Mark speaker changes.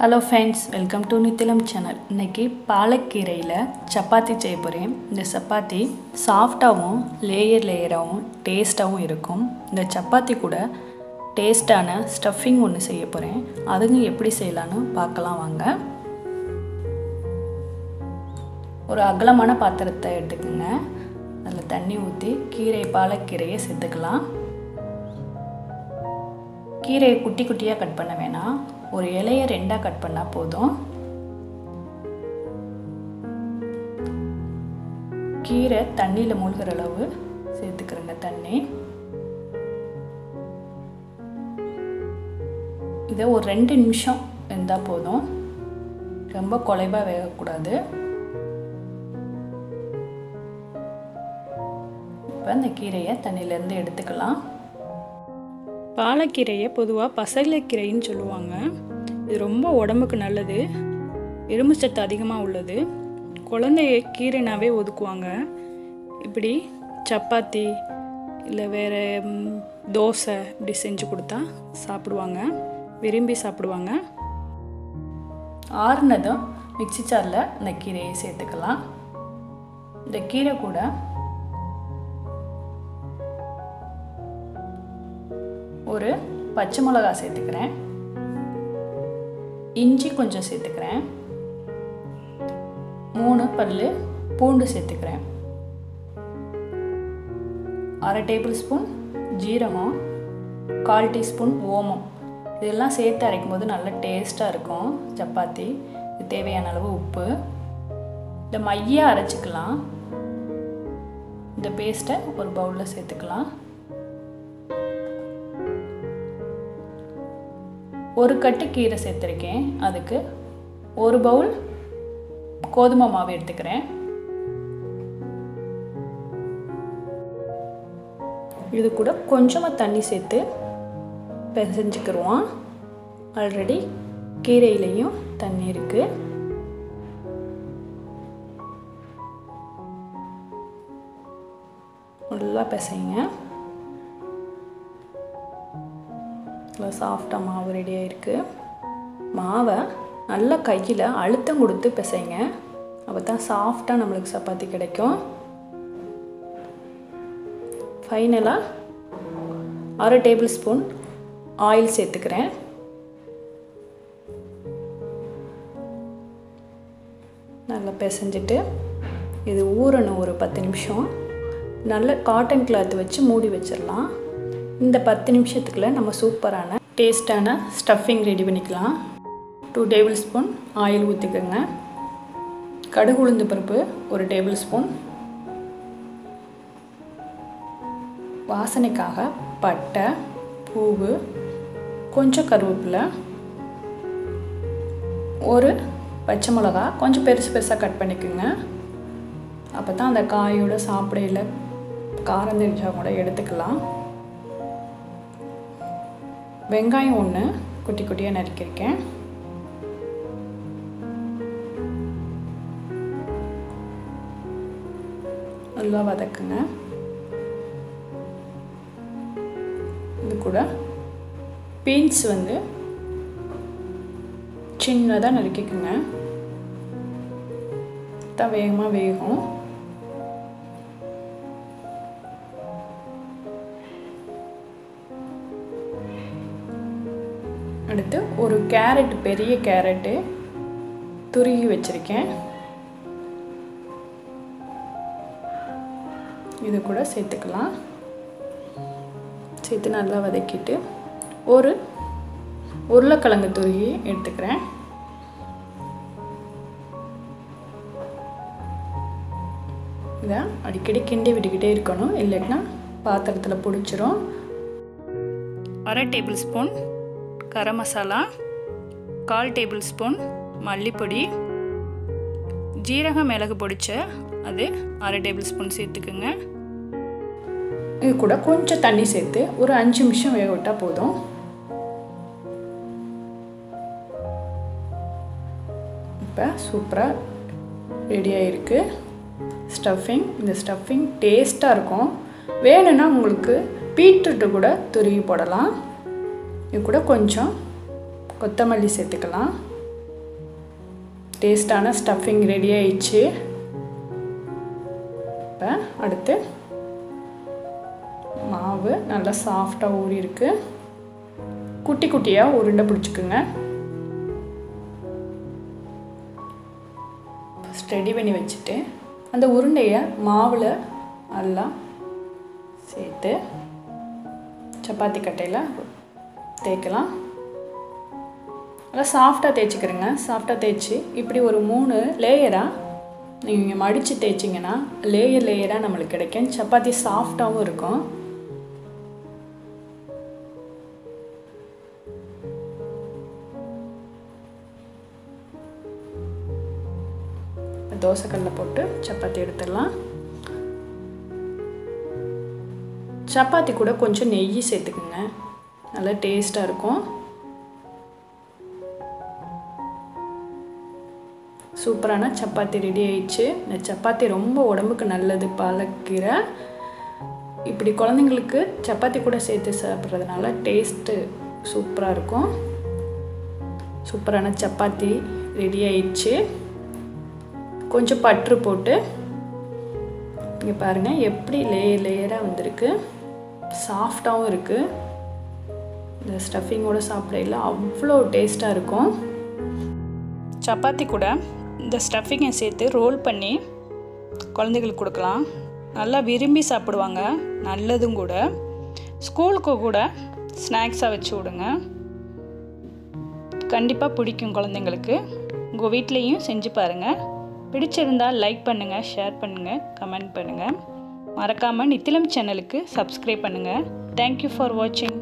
Speaker 1: Hello friends welcome to Nithilam channel இன்றைக்கி பாலக்கீரையில் சப்பாத்தி செய்ய போகிறேன் இந்த சப்பாத்தி சாஃப்டாகவும் லேயர் லேயராகவும் டேஸ்ட்டாகவும் இருக்கும். இந்த சப்பாத்தி கூட டேஸ்டான ஸ்டஃபிங் ஒன்று செய்ய போகிறேன் அதுங்க எப்படி செய்யலான்னு பார்க்கலாம் வாங்க. ஒரு அகலமான பாத்திரத்தை எடுத்துக்கோங்க. அதில் தண்ணி ஊற்றி கீரை பாலக்கீரையை சேர்த்துக்கலாம். கீரையை குட்டி குட்டியாக கட் பண்ண வேணாம். ஒரு இலையை ரெண்டாக கட் பண்ணால் போதும். கீரை தண்ணியில் மூழ்கிற அளவு சேர்த்துக்கிறேங்க தண்ணி. இதை ஒரு ரெண்டு நிமிஷம் இருந்தால் போதும். ரொம்ப குலைவாக வேகக்கூடாது. இப்போ அந்த கீரையை தண்ணியிலேருந்து எடுத்துக்கலாம். பாலக்கீரையை பொதுவாக பசலைக்கீரைன்னு சொல்லுவாங்க. இது ரொம்ப உடம்புக்கு நல்லது. எலும்பு சத்து அதிகமாக உள்ளது. குழந்தைய கீரைனாவே ஒதுக்குவாங்க. இப்படி சப்பாத்தி இல்லை வேறு தோசை இப்படி செஞ்சு கொடுத்தா சாப்பிடுவாங்க. விரும்பி சாப்பிடுவாங்க. ஆறுனதும் மிக்சி சாரில் இந்த கீரையை சேர்த்துக்கலாம். இந்த கீரை கூட ஒரு பச்சை மிளகா சேர்த்துக்கிறேன். இஞ்சி கொஞ்சம் சேர்த்துக்கிறேன். மூணு பல் பூண்டு சேர்த்துக்கிறேன். அரை டேபிள் ஸ்பூன் ஜீரகம் கால் டீஸ்பூன் ஓமம். இதெல்லாம் சேர்த்து அரைக்கும் போது நல்ல டேஸ்ட்டாக இருக்கும். சப்பாத்தி தேவையான அளவு உப்பு. இந்த மையாக அரைச்சிக்கலாம். இந்த பேஸ்ட்டை ஒரு பவுலில் சேர்த்துக்கலாம். ஒரு கட்டு கீரை சேர்த்துருக்கேன். அதுக்கு ஒரு பவுல் கோதுமை மாவு எடுத்துக்கிறேன். இது கூட கொஞ்சமாக தண்ணி சேர்த்து பிசைஞ்சுக்கிடுவோம் ஆல்ரெடி கீரையிலையும் தண்ணி இருக்குது நல்லா பிசைங்க. நல்லா சாஃப்டாக மாவு ரெடியாக இருக்குது மாவை நல்லா கையில் அழுத்தம் கொடுத்து பிசைங்க. அப்போ தான் சாஃப்டாக நம்மளுக்கு சப்பாத்தி கிடைக்கும். ஃபைனலாக அரை டேபிள் ஸ்பூன் ஆயில் சேர்த்துக்கிறேன். நல்லா பிசைஞ்சிட்டு இது ஊறணும் ஒரு பத்து நிமிஷம். நல்ல காட்டன் கிளாத் வச்சு மூடி வச்சிடலாம். இந்த பத்து நிமிஷத்துக்குள்ள நம்ம சூப்பரான டேஸ்டான ஸ்டஃபிங் ரெடி பண்ணிக்கலாம். டூ டேபிள் ஸ்பூன் ஆயில் ஊற்றிக்கோங்க கடுகு உளுந்து பருப்பு ஒரு டேபிள் ஸ்பூன் வாசனைக்காக பட்டை பூவு கொஞ்சம் கருவேப்பிலை ஒரு பச்சை மிளகா கொஞ்சம் பெருசு பெருசாக கட் பண்ணிக்கோங்க. அப்போ தான் அந்த காயோட சாப்பிடையில் காரம் தெரிஞ்சால் கூட எடுத்துக்கலாம். வெங்காயம் ஒன்று குட்டி குட்டியாக நறுக்கியிருக்கேன். நல்லா வதக்குங்க. இது கூட பீன்ஸ் வந்து சின்னதாக நறுக்கிக்குங்க. தான் வேகமாக வேகும். அடுத்து ஒரு கேரட் பெரிய கேரட்டு துருகி வச்சுருக்கேன். இது கூட சேர்த்துக்கலாம். சேர்த்து நல்லா வதக்கிட்டு ஒரு உருளைக்கிழங்கு துருகி எடுத்துக்கிறேன். இதை அடிக்கடி கிண்டி விட்டுக்கிட்டே இருக்கணும். இல்லைன்னா பாத்திரத்தில் பிடிச்சிரும். அரை டேபிள் ஸ்பூன் கரம் மசாலா கால் டேபிள் ஸ்பூன் மல்லிப்பொடி ஜீரகம் மிளகு பொடிச்ச அது அரை டேபிள் ஸ்பூன் சேர்த்துக்குங்க. இது கூட கொஞ்சம் தண்ணி சேர்த்து ஒரு அஞ்சு நிமிஷம் வேக விட்டால் போதும். இப்போ சூப்பராக ரெடி ஆகிருக்கு ஸ்டஃபிங் இந்த ஸ்டஃபிங் டேஸ்ட்டாக இருக்கும். வேணும்னா உங்களுக்கு பீட்ரூட்டு கூட துருவி போடலாம். இது கூட கொஞ்சம் கொத்தமல்லி சேர்த்துக்கலாம். டேஸ்டான ஸ்டஃபிங் ரெடி ஆயிடுச்சு. இப்போ அடுத்து மாவு நல்லா சாஃப்டாக ஊறி இருக்கு. குட்டி குட்டியாக உருண்டை பிடிச்சிக்குங்க. ரெடி பண்ணி வச்சுட்டு அந்த உருண்டையை மாவில் நல்லா சேர்த்து சப்பாத்தி கட்டையில் தேய்க்கலாம். நல்லா சாஃப்டாக தேய்ச்சிக்கிறேங்க. சாஃப்டாக தேய்ச்சி இப்படி ஒரு மூணு லேயராக நீங்கள் மடித்து தேய்ச்சிங்கன்னா லேயர் லேயராக நம்மளுக்கு கிடைக்கும். சப்பாத்தி சாஃப்டாகவும் இருக்கும். தோசைக்கல்ல போட்டு சப்பாத்தி எடுத்துடலாம். சப்பாத்தி கூட கொஞ்சம் நெய் சேர்த்துக்குங்க. நல்லா டேஸ்ட்டாக இருக்கும். சூப்பரான சப்பாத்தி ரெடி ஆயிடுச்சு. இந்த சப்பாத்தி ரொம்ப உடம்புக்கு நல்லது பாலக்கீரை இப்படி குழந்தைங்களுக்கு சப்பாத்தி கூட சேர்த்து சாப்பிட்றதுனால டேஸ்ட்டு சூப்பராக இருக்கும். சூப்பரான சப்பாத்தி ரெடி ஆயிடுச்சு. கொஞ்சம் பற்று போட்டு இங்கே பாருங்கள் எப்படி லேயர் லேயராக வந்திருக்கு. சாஃப்டாகவும் இருக்குது இந்த ஸ்டஃபிங்கோடு சாப்பிடையில அவ்வளோ டேஸ்ட்டாக இருக்கும். சப்பாத்தி கூட இந்த ஸ்டஃபிங்கை சேர்த்து ரோல் பண்ணி குழந்தைகளுக்கு கொடுக்கலாம். நல்லா விரும்பி சாப்பிடுவாங்க. நல்லதும் கூட. ஸ்கூலுக்கு கூட ஸ்நாக்ஸாக வச்சு விடுங்க. கண்டிப்பாக பிடிக்கும் குழந்தைங்களுக்கு. உங்கள் வீட்லேயும் செஞ்சு பாருங்கள் பிடிச்சிருந்தால் லைக் பண்ணுங்கள் ஷேர் பண்ணுங்கள் கமெண்ட் பண்ணுங்கள் மறக்காமல் நித்திலம் சேனலுக்கு சப்ஸ்கிரைப் பண்ணுங்கள் தேங்க்யூ ஃபார் வாட்சிங்